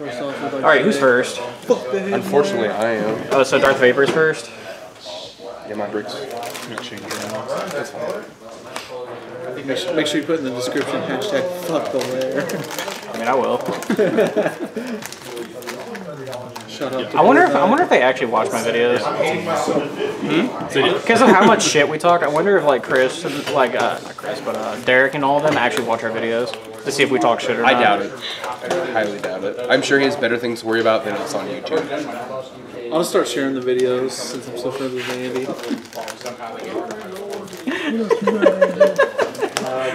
All right, who's first? Fuck the head. Unfortunately, I am. Oh, so Darth Vader's first. Yeah, my bricks. Make sure, make sure you put in the description hashtag fuck the lair. I mean, I will. Shut up. I wonder if I wonder if they actually watch my videos. Because of how much shit we talk, I wonder if like Chris, like uh, not Chris, but uh, Derek and all of them actually watch our videos to see if we talk shit or not. I doubt it. I highly doubt it. I'm sure he has better things to worry about than us on YouTube. I'll start sharing the videos since I'm so friends with Andy.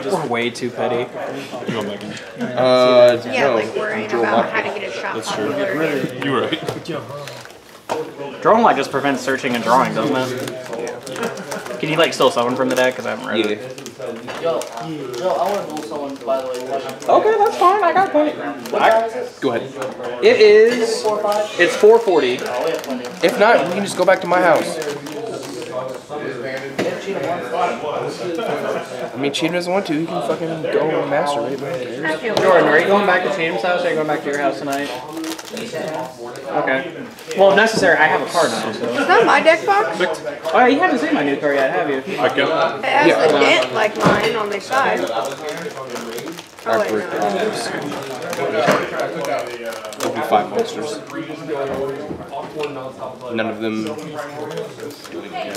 We're way too petty. Uh, Yeah, no. like worrying Joel about how to get a shot That's popular. You were right. Drawing like just prevents searching and drawing, doesn't it? Can you like still summon from the deck? Because I haven't read Yeah. it. Yo, yo, I want to duel someone, by the way. Okay, that's fine. I got plenty. Go ahead. It is. It's 440. If not, we can just go back to my house. I mean, Cheatham doesn't want to. He can fucking go masturbate. man. I Jordan, are you going back to Cheatham's house or are you going back to your house tonight? Okay. Well, if necessary, I have a card now, so. Is that my deck box? Oh, you haven't seen my new card yet, have you? It has a dent like mine on the side. Oh, wait, no. There'll be five monsters. None of them.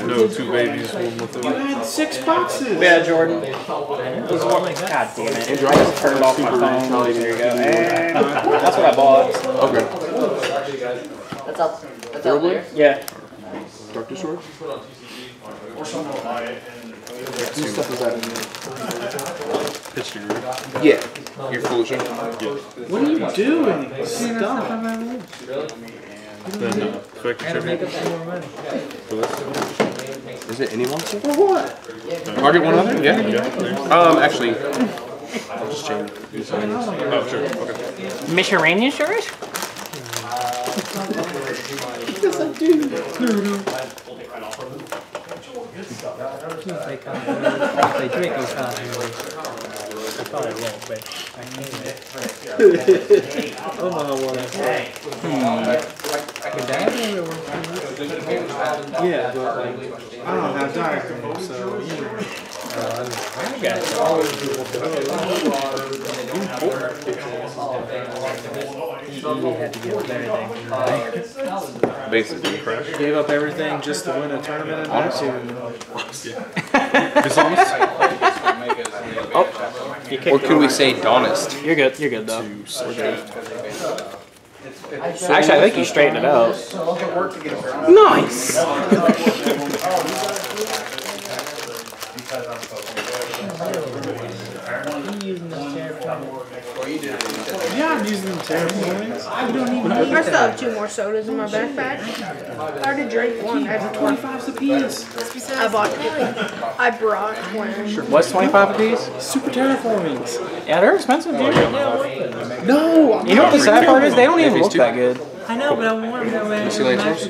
No, two babies, one with them. Six boxes. Yeah, Jordan. God damn it. I just turned off my phone. There you go. And that's what I bought. Okay. That's out, that's out there. Yeah. Doctor Sword? Whose stuff. Yeah. You're foolish. What are you doing? Stop. Then, uh, this? Is it any monster? For what? Target one other? Yeah. Yeah, Um, actually, I'll just change. Oh, sure, okay. Miscellaneous? Yes, I do. If they can't, if they drink, they can't really. They probably won't, but I can't. I don't know how well that's like. Your dad never worked for you? Yeah, but like, I don't have diaphragm, so you know. I got you. You had to give up everything. Basically. Gave up everything just to win a tournament in Neptune. Dishonest? You Or kicked could we say Dawnist? You're good. You're good though. Actually, I think you straightened it out. Nice. You using this terraform? Yeah, I'm using them terraformings. You don't even I still have two more sodas in my backpack. I already drank one. I, had one. 25's a piece. I bought I brought one. What's 25 a piece? Super terraformings. Yeah, they're expensive, dude. No, I'm You know what the sad part is? They don't even look that good. I know, but I want to wear see you later, nice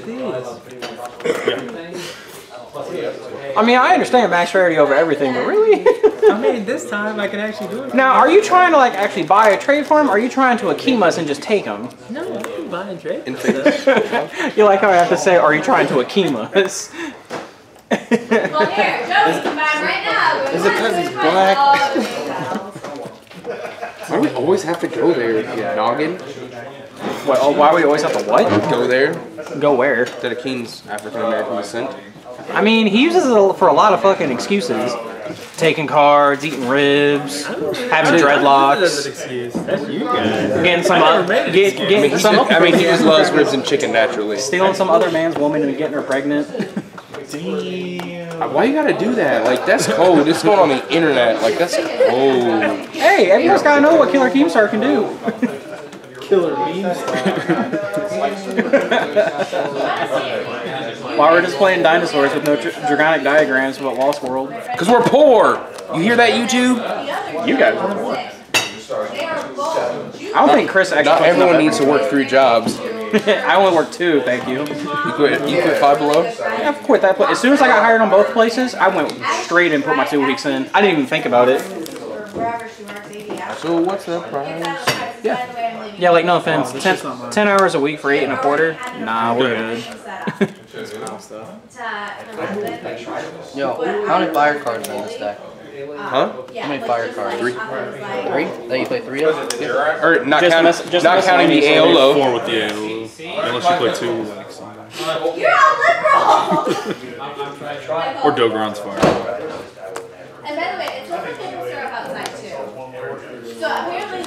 I mean, I understand max rarity over everything, but really? I mean, this time I can actually do it. now, are you trying to like actually buy a trade for them? Or are you trying to Akima us and just take them? No, I can buy trade. You like how I have to say, are you trying to Akima us? Well, here, Joe's come back right now. Is it 'cause he's black? Why do we always have to go there, you noggin? What, oh, why we always have to what? Go there? Go where? That Akeen's African American descent. I mean, he uses it for a lot of fucking excuses. Taking cards, eating ribs, having dreadlocks. That's you guys. getting some, I never uh, made an get, getting I mean, he some, just, I mean, he just loves ribs and chicken naturally. stealing some other man's woman and getting her pregnant. Damn. Why you gotta do that? Like, that's cold. It's going on the internet. Like, that's cold. Hey, everyone's gotta know what Killer Keemstar can do. Killer memes. While we're just playing dinosaurs with no dr- dragonic diagrams about Lost World. Because we're poor. You hear that, YouTube? You guys are the worst. I don't think Chris actually. Not puts everyone needs to work three jobs. I only work two, thank you. You quit, you quit Five Below? I quit that. Pla- as soon as I got hired on both places, I went straight and put my two weeks in. I didn't even think about it. Wherever she works, 80 hours. So what's the price? Yeah. Leaving. Yeah, like no offense, it's 10, just not mine. 10 hours a week for eight and a quarter. Nah, we're good. Yo, how many fire cards are in this deck? Huh? How many fire cards? Three. Three? That you play three of? Or not, Just count, miss- just not counting the miscellaneous only AOLO. Four with the AOLO. Unless you play two, like, some- You're a liberal! or Dogron's fire. And by the way, it's open maple syrup outside too. So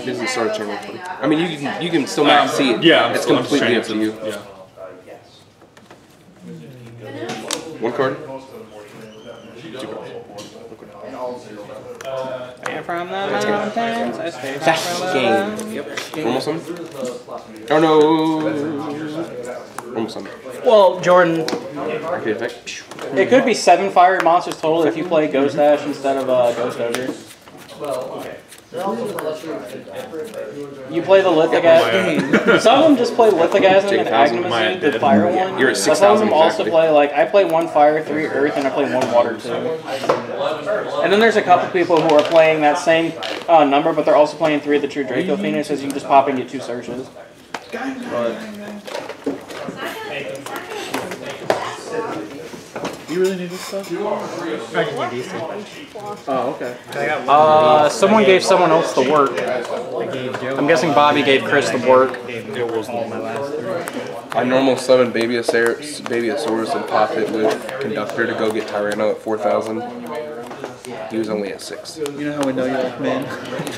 apparently the This is entire sort of road's channel having twenty. a- I mean, you can you can still not see it. Yeah, I'm it's still- I'm completely up to you. Yeah. One card. And from the mountains, I stay Game. Normal summon. Oh no. Normal summon. Well, Jordan, Arcade effect. it could be seven fire monsters total if you play Ghost Dash instead of uh, Ghost Ogre. You play the Lithigas. Some of them just play Lithigasm and 8,000. Agnemousine, the fire one. You're at But Some of 6,000 them also play like I play one fire, three earth, and I play one water too. And then there's a couple people who are playing that same uh, number, but they're also playing three of the True Draco Phoenixes. You can just pop and get two searches. You really need this stuff? I just need these two. Oh, okay. I got one. Uh, someone gave someone else the work. I gave Joe. I'm guessing Bobby gave Chris the work. It was all my last three. I normal summon Babycerasaurus, Babycerasaurus and pop it with Conductor to go get Tyranno at 4,000. He was only at 6. You know how we know you like men?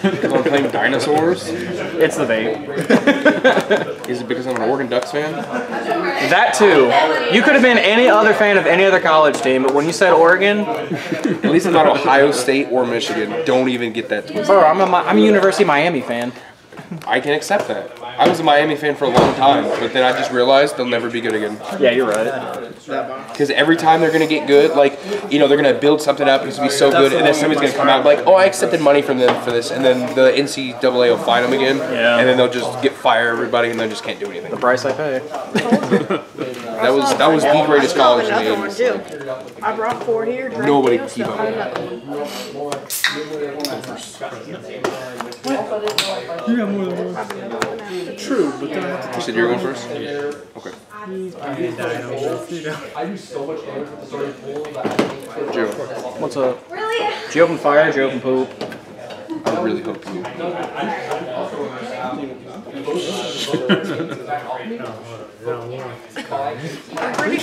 Because I'm playing dinosaurs? It's the vape. Is it because I'm an Oregon Ducks fan? That too. You could have been any other fan of any other college team, but when you said Oregon, At least I'm not Ohio State or Michigan. Don't even get that twisted. bro, I'm a, Mi- I'm a University of Miami fan. I can accept that. I was a Miami fan for a long time, but then I just realized they'll never be good again. Yeah, you're right. Because every time they're gonna get good, like you know, they're gonna build something up, it's gonna be so good, and then somebody's gonna come out like, oh, I accepted money from them for this, and then the NCAA will fine them again, Yeah. and then they'll just get fire everybody, and then just can't do anything. The price I pay. That was that was the greatest I still have college in the another one 80s. too. I brought four here. drank Nobody two, can keep still up with another one. You have more than one. True, but then I have to You said you're going first. Yeah. Okay. I do so much damage with the pool that. Joe, What's up? Really? Did you open fire? Did you open poop? I really hope you.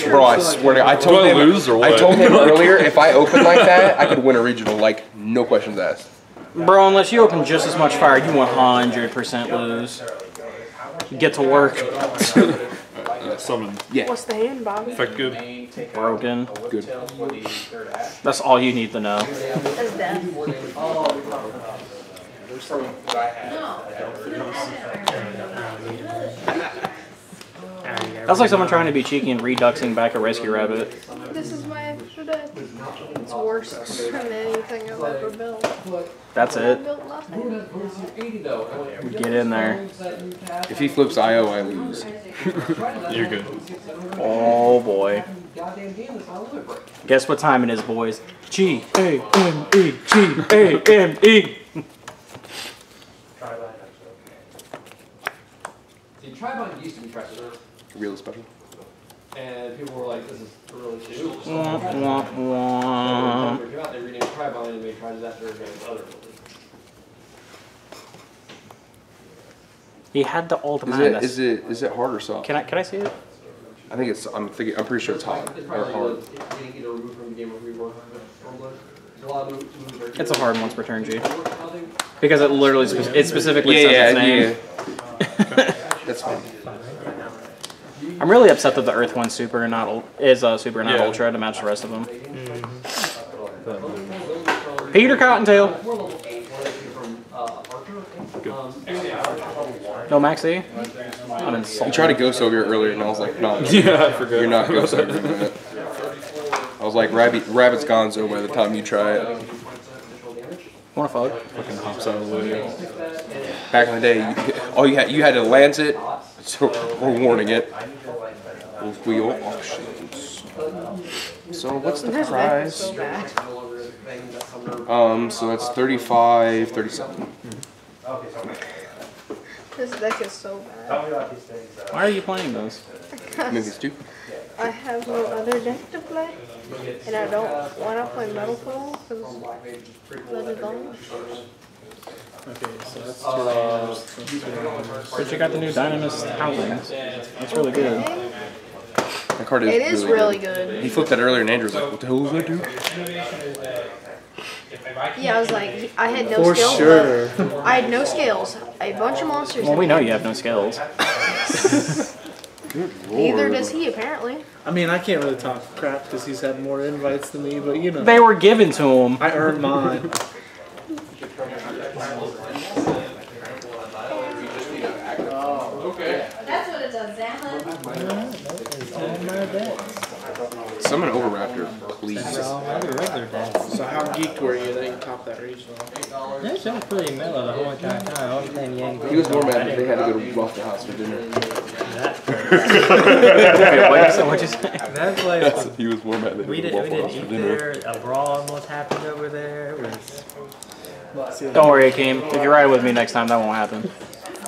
Bro, I swear to God, I told Do I him. lose or I told him earlier if I open like that, I could win a regional, like no questions asked. Bro, unless you open just as much fire, you 100% lose. Get to work. Yeah, summon. Yeah, What's the hand, Bobby? Effect good. Broken. good. That's all you need to know. That's death. That's like someone trying to be cheeky and reduxing back a rescue rabbit. This is my extra deck. It's worse than anything I've ever built. That's it. built. Get in there. If he flips IO, I lose. You're good. Oh boy. Guess what time it is, boys? G A M E G A M E. See, Tribond used to be precedent, Really special. and people were like, this is really shitty. Womp, womp, womp. they came out, they renamed Tribond and made Tridisaster against other buildings. He had the ultimate. Is it is it is it hard or soft? Can I can I see it? I think it's. I'm thinking. I'm pretty sure it's hard It's or probably hard. the- getting either removed from the game or reworked. There's a lot of moves- moves are- It's a hard once per turn, G. Because it literally spe- it specifically Yeah, says yeah, its name. yeah. That's fine. I'm really upset that the Earth One super and not is a super and not Yeah. ultra to match the rest of them. Mm-hmm. Peter Cottontail. Um, no Max E. I'm You tried to Ghost Ogre here earlier, and I was like, no, Yeah, I forgot. you're not Ghost Ogre. I was like, Rabbit, Rabbit's gonzo by the time you try it. Wanna fuck? Fucking hops out of the way. Back in the day, you, all you had you had to lance it, so we're warning it. Wheel options. So what's the This deck is price? so. Um, so that's 35, 37. This deck is so bad. Why are you playing those? Movies too. I have no other deck to play, and I don't want to play Metal Foil because that is gone. Okay, so that's two hours. That's two hours. But you got the new Dynamis Howlings. That's really good. Okay. That card is It is really good. He flipped that earlier and Andrew was like, what the hell was that, dude? Yeah, I was like, I had no For skills. sure. but I had no scales. A bunch of monsters. Well, we know you have no skills. Neither does he, apparently. I mean, I can't really talk crap because he's had more invites than me, but you know, They were given to him. I earned mine. That's what it does, Zamlin. Summon Overraptor, please. All my other regular decks. So how geeked were you that you topped that regional? Yeah, she was pretty mellow the whole entire time. I was playing Yang. He was more mad that they had to go to Waffle House for dinner. Wait, what'd you say? That's he was more mad that we they went to didn't we didn't eat there. A brawl almost happened over there. Was Don't worry, Akeem. If you ride with me next time, that won't happen.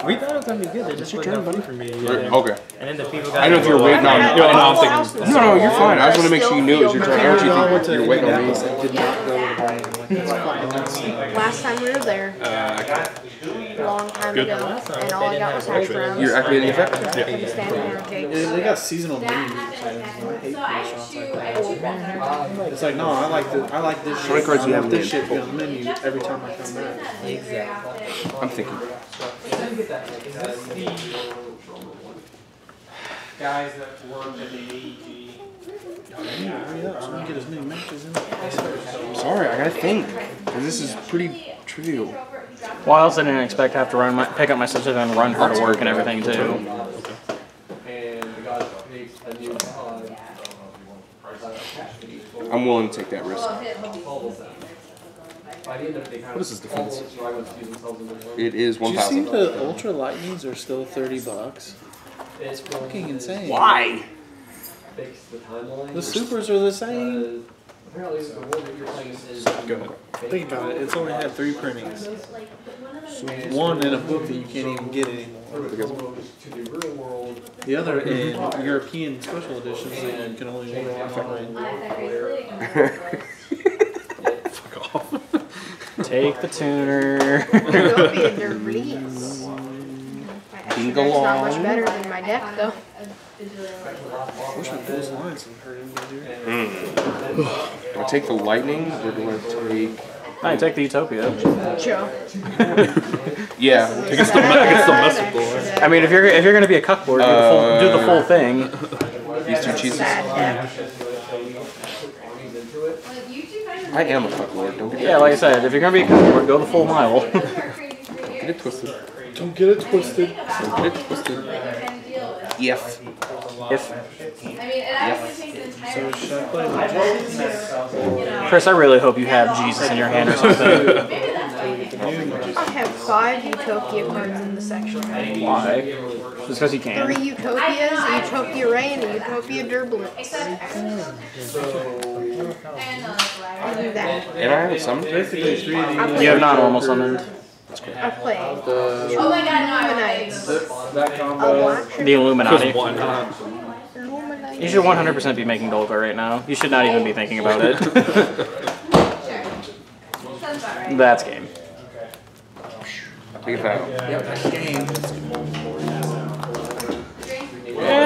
We thought it was gonna be good. They just wasn't no food for me. Yeah. Okay. And then the people got. I know if you're waiting on I no, no, I'm thinking. No, no, you're fine. I just want to make sure you knew it was your turn. I don't you think to you're waiting on me? Indianapolis and did not go to the brain. Like, that's fucking nuts. Last time we were there, uh, long time ago, and all I got was hash browns. You're activating effect? I couldn't stand pancakes. They, they got seasonal menus. That happened, man. I hate So I restaurants have two, like I that. have two friends. It's like, no, I like the, I like this shit. many cards do you I have in this shit to on the menu every time I come back. Exactly. I'm thinking. Guys that work at the AEG. Yeah, hurry up so we can get as many matches in. Sorry, I gotta think. 'Cause this is pretty trivial. Well, I also didn't expect to have to run my, pick up my sister and run her to work and everything too. And the guy makes a new, uh, I'm willing to take that risk. by the end of it, they kind of. What is his defense? almost rivals use themselves in the work. It is Did you see the ultra lightnings are still 30 bucks? It's Fucking insane. Why? The supers are the same. Uh, Apparently, the one that you're playing is. Think about it. It's only had three printings. One in a book that you can't even get anymore. The. The other in European special editions that you can only order online. Take the tuner. Utopia de Release. My extra deck's not much better than my deck, though. Wish my Bulls Lions had heard him here. Do I take the lightning or do I take? I take the Utopia. Joe. Yeah. Against the, against the message I mean, if you're if you're gonna be a cuckboard, do the full, do the full thing. These two cheeses. Sad deck. I am a fuck. Don't get Yeah, like I said, if you're gonna be a cuckboard, go the full mile. Don't Get it twisted. Don't get it twisted. Don't get it twisted. Yes. if I mean, and I would the entire. So should I? Chris, I really hope you have Jesus in your hand or something. Maybe that's what you can New Magicians. I have five Utopia cards in the section. Why? Just because you Three. Utopias, a Utopia Ray, and a Utopia Durblitz. Except And uh, I do that. And I haven't summoned. Basically, three of I. You have not normal summoned. I play Oh my god, no, I Illuminates, That combo. The Illuminati. Illuminate. You should 100% be making Golga right now. You should not even be thinking about it. Sounds about right. That's game. Take it back.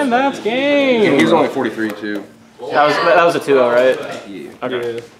And that's And game. he's only 43 too. That was that was a 2-0, right? Yeah. Okay. Yeah, we got that.